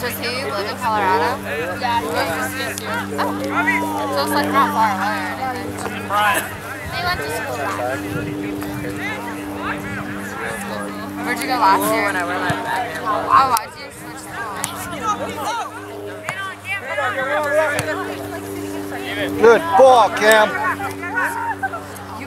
Does he live in Colorado? Yeah, he lives here. Oh, so it's like not far away or anything. They went to school Where'd you go last year? When I went back. Oh, why'd you switch schools? Good ball, Cam. You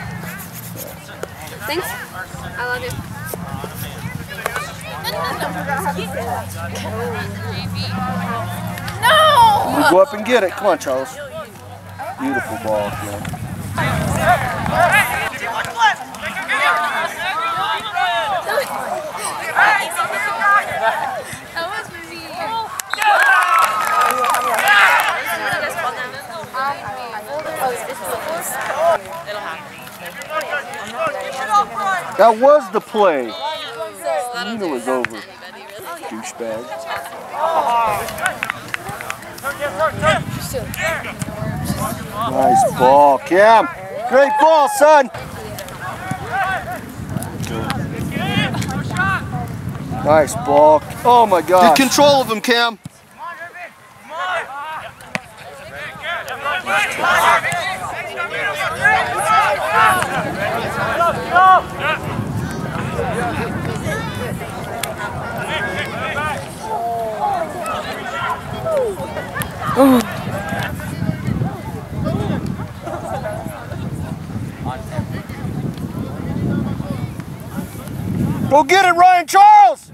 Thanks. I love you. No! You go up and get it. Come on, Charles. Beautiful ball, man. That was me. That was the play. It was over. Douchebag. Nice ball, Cam. Great ball, son. Nice ball. Oh my God. Get control of him, Cam. Go get it, Ryan Charles.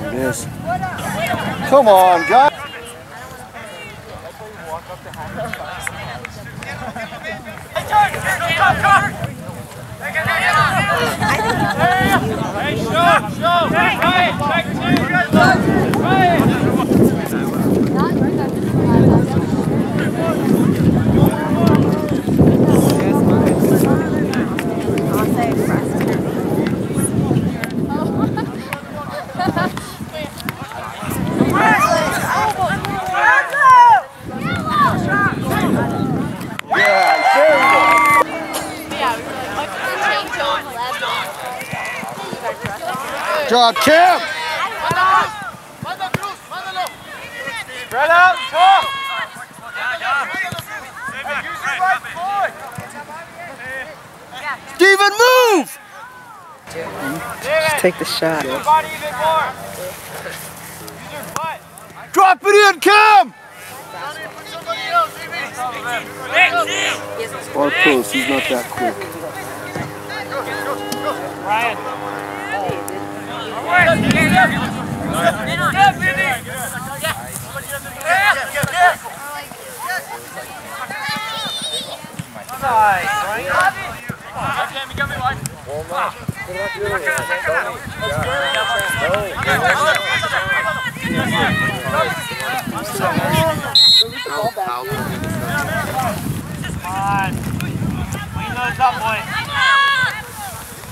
There it is. Come on, guys. Show, show. Hey, back to you. Hey. Yeah, there you go. Job, Cam. Spread out, talk. Steven, move. Just take the shot. Body a bit more. Use your butt. Drop it in, Cam. Our post, he's not that quick. Ryan. Nice, Ryan. Come on. Clean those up, boys.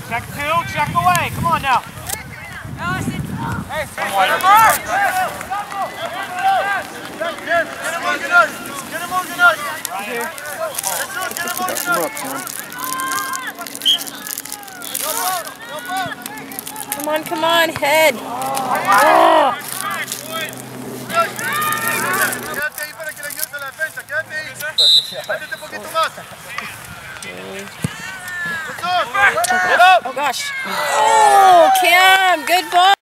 Check two, check away. Come on now. Hey, Back him up, Cam. Come on, come on, head. Oh. gosh. Oh, Cam, good ball.